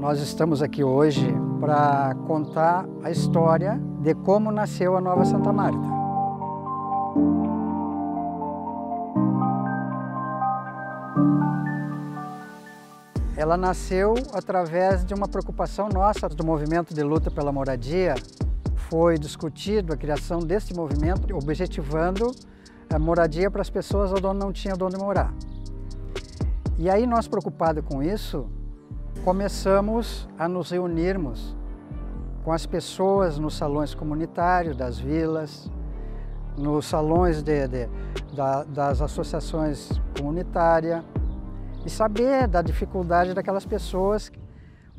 Nós estamos aqui hoje para contar a história de como nasceu a Nova Santa Marta. Ela nasceu através de uma preocupação nossa do movimento de luta pela moradia. Foi discutido a criação deste movimento, objetivando a moradia para as pessoas onde não tinham onde morar. E aí nós preocupados com isso, começamos a nos reunirmos com as pessoas nos salões comunitários das vilas, nos salões de, de, da, das associações comunitárias e saber da dificuldade daquelas pessoas.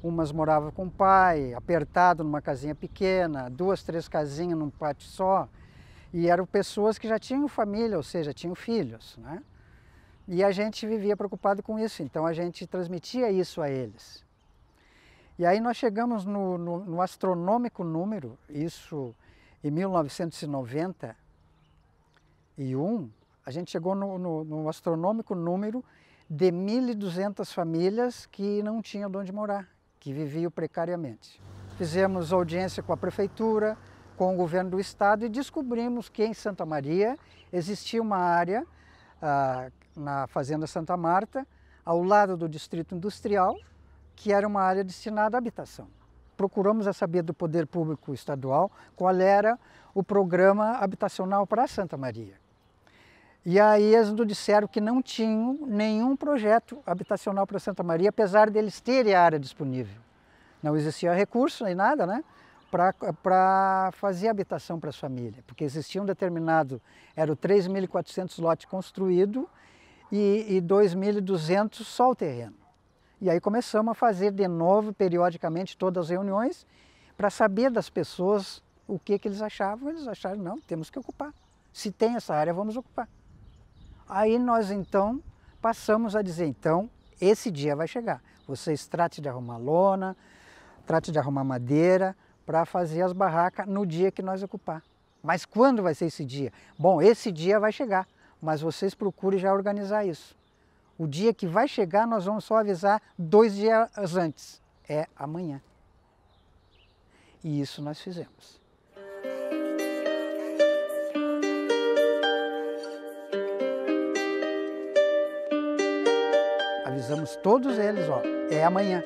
Umas moravam com o pai, apertado numa casinha pequena, duas, três casinhas num pátio só. E eram pessoas que já tinham família, ou seja, tinham filhos. Né? E a gente vivia preocupado com isso, então a gente transmitia isso a eles. E aí nós chegamos no, no, no astronômico número, isso em 1991, a gente chegou no, no, no astronômico número de 1.200 famílias que não tinham onde morar, que viviam precariamente. Fizemos audiência com a prefeitura, com o governo do estado e descobrimos que em Santa Maria existia uma área ah, na Fazenda Santa Marta, ao lado do Distrito Industrial, que era uma área destinada à habitação. Procuramos a saber do Poder Público Estadual qual era o programa habitacional para Santa Maria. E aí eles nos disseram que não tinham nenhum projeto habitacional para Santa Maria, apesar deles terem a área disponível. Não existia recurso nem nada, né? para fazer habitação para as famílias, porque existia um determinado, eram 3.400 lotes construídos e, e 2.200 só o terreno. E aí começamos a fazer de novo, periodicamente, todas as reuniões, para saber das pessoas o que, que eles achavam. Eles acharam, não, temos que ocupar. Se tem essa área, vamos ocupar. Aí nós então passamos a dizer, então, esse dia vai chegar. Vocês tratem de arrumar lona, tratem de arrumar madeira, para fazer as barracas no dia que nós ocupar. Mas quando vai ser esse dia? Bom, esse dia vai chegar, mas vocês procurem já organizar isso. O dia que vai chegar, nós vamos só avisar dois dias antes. É amanhã. E isso nós fizemos. Avisamos todos eles, ó, é amanhã.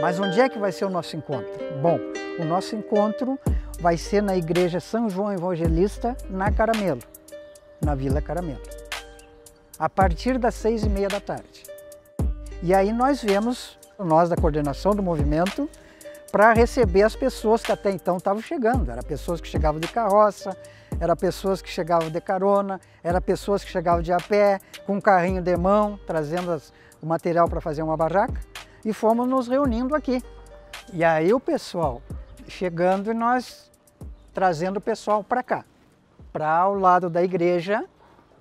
Mas onde é que vai ser o nosso encontro? Bom, o nosso encontro vai ser na Igreja São João Evangelista, na Caramelo, na Vila Caramelo, a partir das seis e meia da tarde. E aí nós vemos, nós da coordenação do movimento, para receber as pessoas que até então estavam chegando. Era pessoas que chegavam de carroça, era pessoas que chegavam de carona, era pessoas que chegavam de a pé, com um carrinho de mão, trazendo as, o material para fazer uma barraca e fomos nos reunindo aqui. E aí o pessoal chegando e nós trazendo o pessoal para cá, para o lado da igreja,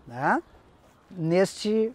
né? neste,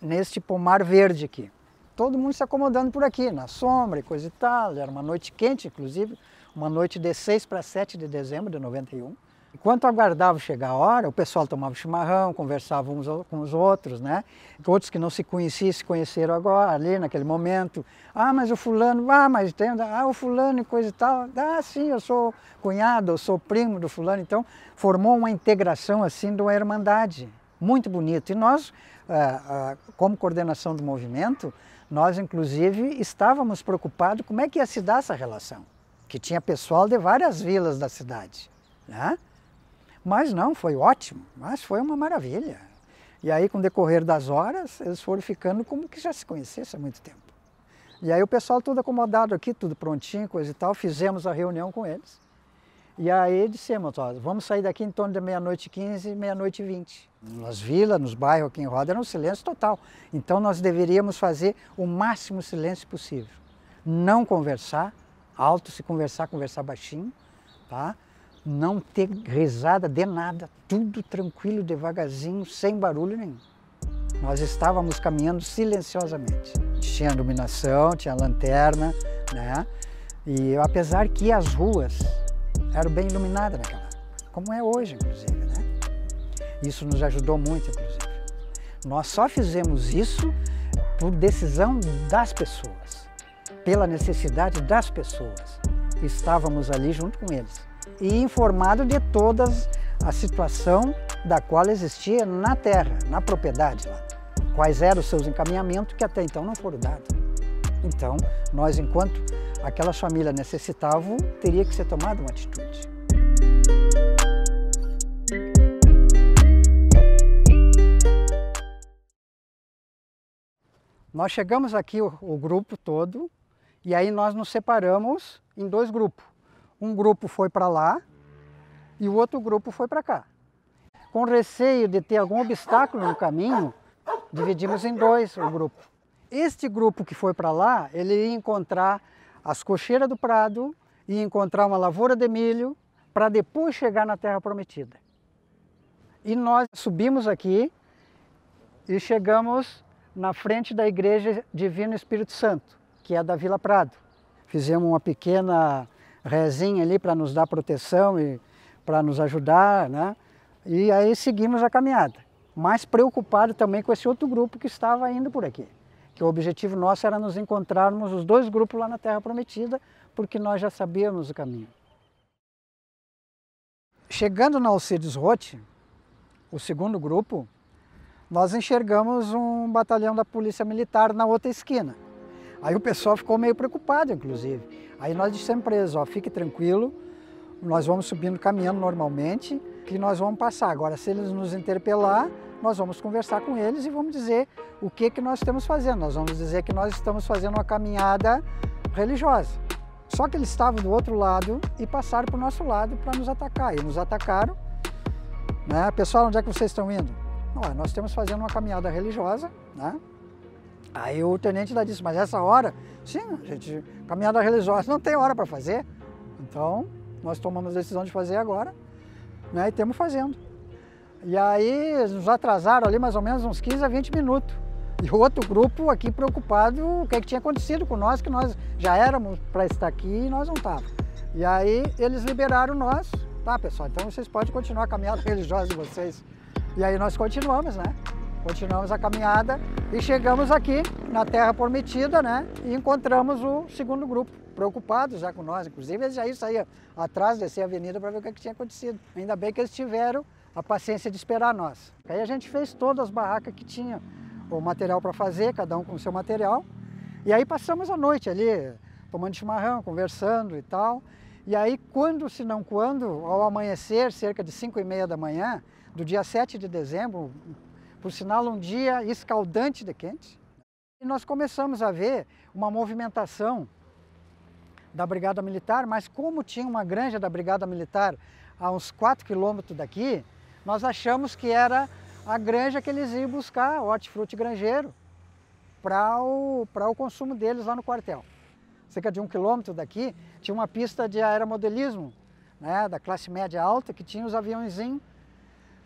neste pomar verde aqui. Todo mundo se acomodando por aqui, na sombra e coisa e tal. Era uma noite quente, inclusive, uma noite de 6 para 7 de dezembro de 91. Enquanto aguardava chegar a hora, o pessoal tomava chimarrão, conversava uns com os outros, né? Outros que não se conheciam se conheceram agora, ali naquele momento. Ah, mas o fulano, ah, mas tem, ah, o fulano e coisa e tal. Ah, sim, eu sou cunhado, eu sou primo do fulano. Então, formou uma integração assim de uma irmandade, muito bonito. E nós, ah, ah, como coordenação do movimento, nós inclusive estávamos preocupados como é que ia se dar essa relação. Que tinha pessoal de várias vilas da cidade, né? Mas não, foi ótimo, mas foi uma maravilha. E aí, com o decorrer das horas, eles foram ficando como que já se conhecesse há muito tempo. E aí o pessoal todo acomodado aqui, tudo prontinho, coisa e tal, fizemos a reunião com eles. E aí dissemos, ó, vamos sair daqui em torno de meia-noite e 15, meia-noite e 20. Nas vilas, nos bairros aqui em Roda, era um silêncio total. Então nós deveríamos fazer o máximo silêncio possível. Não conversar, alto se conversar, conversar baixinho, tá? Não ter risada de nada, tudo tranquilo, devagarzinho, sem barulho nenhum. Nós estávamos caminhando silenciosamente. Tinha iluminação, tinha lanterna, né? E apesar que as ruas eram bem iluminadas naquela época, como é hoje, inclusive, né? Isso nos ajudou muito, inclusive. Nós só fizemos isso por decisão das pessoas. pela necessidade das pessoas. Estávamos ali junto com eles e informado de todas a situação da qual existia na terra, na propriedade lá. Quais eram os seus encaminhamentos que até então não foram dados. Então, nós, enquanto aquelas famílias necessitavam, teria que ser tomada uma atitude. Nós chegamos aqui, o, o, grupo todo, e aí nós nos separamos em dois grupos. Um grupo foi para lá e o outro grupo foi para cá. Com receio de ter algum obstáculo no caminho, dividimos em dois o grupo. Este grupo que foi para lá, ele ia encontrar as cocheiras do prado, ia encontrar uma lavoura de milho, para depois chegar na terra prometida. E nós subimos aqui e chegamos na frente da Igreja Divino Espírito Santo, que é da Vila Prado. Fizemos uma pequena rezinha ali para nos dar proteção e para nos ajudar, né? E aí seguimos a caminhada, mais preocupado também com esse outro grupo que estava indo por aqui. Que o objetivo nosso era nos encontrarmos os dois grupos lá na Terra Prometida, porque nós já sabíamos o caminho. Chegando na Alcides Rote, o segundo grupo, nós enxergamos um batalhão da Polícia Militar na outra esquina. Aí o pessoal ficou meio preocupado, inclusive. Aí nós dissemos para eles, ó, fique tranquilo, nós vamos subindo caminhando normalmente, que nós vamos passar. Agora, se eles nos interpelar, nós vamos conversar com eles e vamos dizer o que, que nós estamos fazendo. Nós vamos dizer que nós estamos fazendo uma caminhada religiosa. Só que eles estavam do outro lado e passaram para o nosso lado para nos atacar. E nos atacaram. Né? Pessoal, onde é que vocês estão indo? Não, nós estamos fazendo uma caminhada religiosa. Né? Aí o tenente ainda disse, mas essa hora? Sim, gente, caminhada religiosa não tem hora para fazer. Então, nós tomamos a decisão de fazer agora né, e estamos fazendo. E aí nos atrasaram ali mais ou menos uns 15 a 20 minutos. E outro grupo aqui preocupado o que, é que tinha acontecido com nós, que nós já éramos para estar aqui e nós não estávamos. E aí eles liberaram nós, tá pessoal, então vocês podem continuar a caminhada religiosa de vocês. E aí nós continuamos, né? Continuamos a caminhada e chegamos aqui na Terra Prometida, né? E encontramos o segundo grupo, preocupados já com nós. Inclusive eles já saíam atrás, descer a avenida para ver o que, é que tinha acontecido. Ainda bem que eles tiveram a paciência de esperar nós. Aí a gente fez todas as barracas que tinha o material para fazer, cada um com o seu material. E aí passamos a noite ali, tomando chimarrão, conversando e tal. E aí, quando, se não quando, ao amanhecer, cerca de 5 e meia da manhã, do dia 7 de dezembro, por sinal um dia escaldante de quente. E nós começamos a ver uma movimentação da Brigada Militar, mas como tinha uma granja da Brigada Militar a uns 4 quilômetros daqui, nós achamos que era a granja que eles iam buscar hortifruti granjeiro para o, o consumo deles lá no quartel. Cerca de um quilômetro daqui tinha uma pista de aeromodelismo, né, da classe média alta, que tinha os aviãozinhos.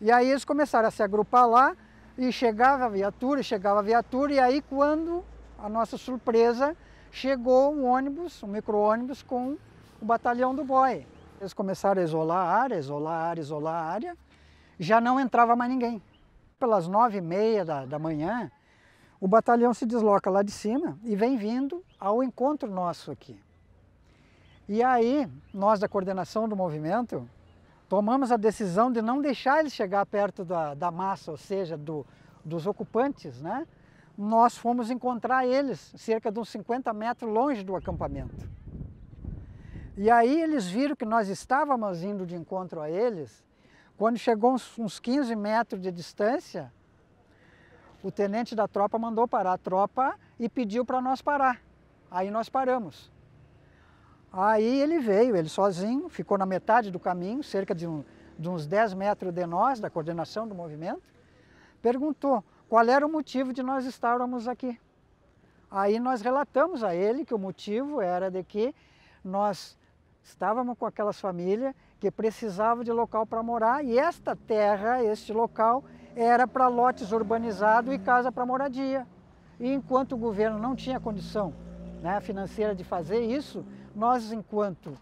E aí eles começaram a se agrupar lá e chegava a viatura, chegava a viatura, e aí quando, a nossa surpresa, chegou um ônibus, um micro-ônibus com o batalhão do BOI. Eles começaram a isolar a área, isolar a área, isolar a área, já não entrava mais ninguém. Pelas nove e meia da, da manhã, o batalhão se desloca lá de cima e vem vindo ao encontro nosso aqui. E aí, nós da coordenação do movimento, tomamos a decisão de não deixar eles chegar perto da, da massa, ou seja, do, dos ocupantes, né? Nós fomos encontrar eles cerca de uns 50 metros longe do acampamento. E aí eles viram que nós estávamos indo de encontro a eles. Quando chegou uns, uns 15 metros de distância, o tenente da tropa mandou parar a tropa e pediu para nós parar. Aí nós paramos. Aí ele veio, ele sozinho, ficou na metade do caminho, cerca de, um, de uns 10 metros de nós, da coordenação do movimento, perguntou qual era o motivo de nós estarmos aqui. Aí nós relatamos a ele que o motivo era de que nós estávamos com aquelas famílias que precisavam de local para morar e esta terra, este local, era para lotes urbanizados e casa para moradia. E enquanto o governo não tinha condição né, financeira de fazer isso, nós, enquanto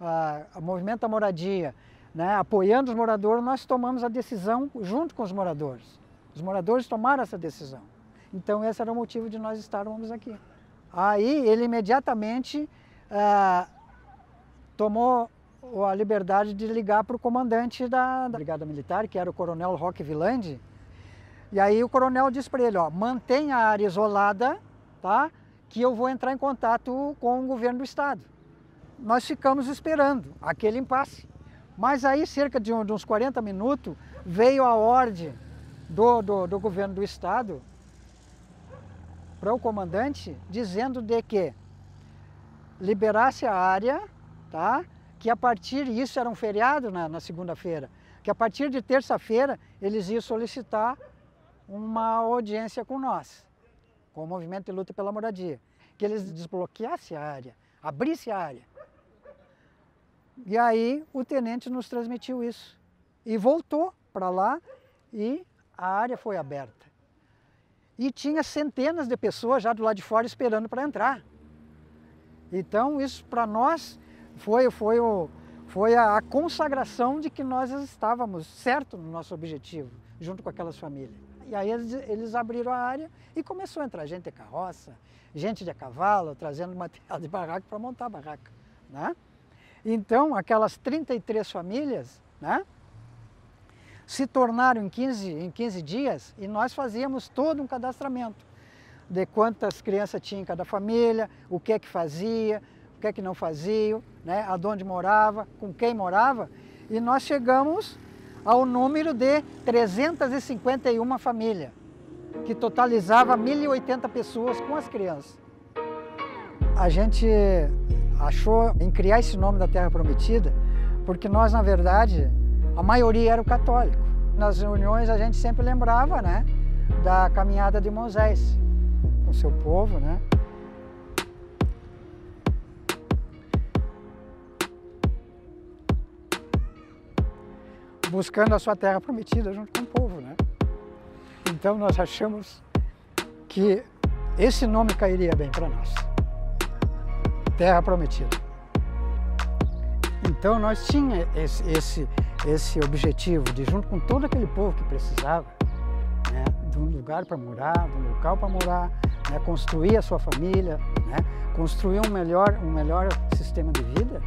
a, a Movimento da Moradia, né, apoiando os moradores, nós tomamos a decisão junto com os moradores. Os moradores tomaram essa decisão. Então esse era o motivo de nós estarmos aqui. Aí ele imediatamente ah, tomou a liberdade de ligar para o comandante da, da, Brigada Militar, que era o coronel Roque Vilandi. E aí o coronel disse para ele, ó, mantenha a área isolada, tá? que eu vou entrar em contato com o governo do estado. Nós ficamos esperando aquele impasse. Mas aí, cerca de, uns 40 minutos, veio a ordem do, do, do governo do estado para o comandante dizendo de que liberasse a área, tá? que a partir, isso era um feriado na, na segunda-feira, que a partir de terça-feira eles iam solicitar uma audiência com nós com o movimento de luta pela moradia, que eles desbloqueassem a área, abrissem a área. E aí o tenente nos transmitiu isso. E voltou para lá e a área foi aberta. E tinha centenas de pessoas já do lado de fora esperando para entrar. Então isso para nós foi, foi, o, foi a, consagração de que nós estávamos certo no nosso objetivo, junto com aquelas famílias. E aí eles, eles abriram a área e começou a entrar gente de carroça, gente de cavalo, trazendo material de barraca para montar a barraca. Né? Então, aquelas 33 famílias né, se tornaram em 15, em 15 dias e nós fazíamos todo um cadastramento de quantas crianças tinha em cada família, o que é que fazia, o que é que não fazia, né, aonde morava, com quem morava. E nós chegamos ao número de 351 famílias, que totalizava 1.080 pessoas com as crianças. A gente achou em criar esse nome da Terra Prometida, porque nós, na verdade, a maioria era o católico. Nas reuniões a gente sempre lembrava né, da caminhada de Moisés com seu povo, né? buscando a sua terra prometida junto com o povo. Né? Então nós achamos que esse nome cairia bem para nós. Terra prometida. Então nós tínhamos esse, esse, esse objetivo de, junto com todo aquele povo que precisava, né, de um lugar para morar, de um local para morar, né, construir a sua família, né, construir um melhor, um melhor sistema de vida,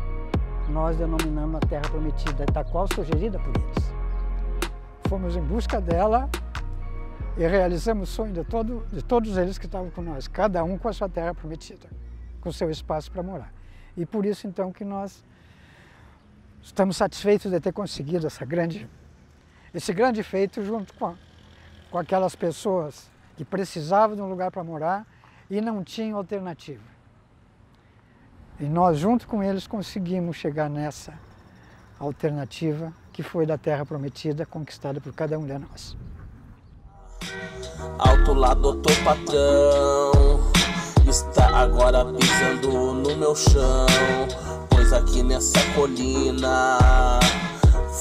nós denominamos a Terra Prometida, da qual sugerida por eles. Fomos em busca dela e realizamos o sonho de, todo, de todos eles que estavam com nós, cada um com a sua Terra Prometida, com seu espaço para morar. E por isso então que nós estamos satisfeitos de ter conseguido essa grande, esse grande feito junto com, com aquelas pessoas que precisavam de um lugar para morar e não tinham alternativa. E nós, junto com eles, conseguimos chegar nessa alternativa que foi da Terra Prometida, conquistada por cada um de nós. Alto lá, doutor patrão, está agora pisando no meu chão, pois aqui nessa colina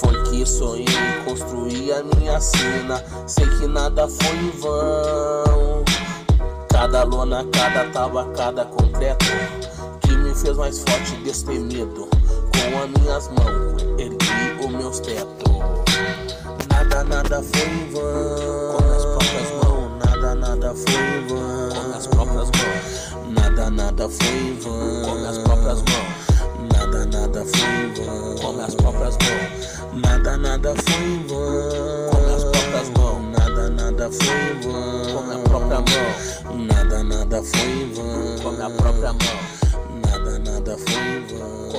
foi que sonhei construir a minha sina. Sei que nada foi em vão, cada lona, cada tábua, cada concreto me fez mais forte e destemido. Com as minhas mãos ergui os meus tetos. Nada, nada foi em vão. Nada, foi em vão. Com as próprias mãos, nada, nada foi em vão. Com as próprias mãos, nada, nada foi em vão. Com as próprias mãos, nada, nada foi em vão. Com as próprias mãos, nada, nada foi em vão. Com a própria mão, nada, nada foi em vão. Com a própria mão nada, nada foi em vão.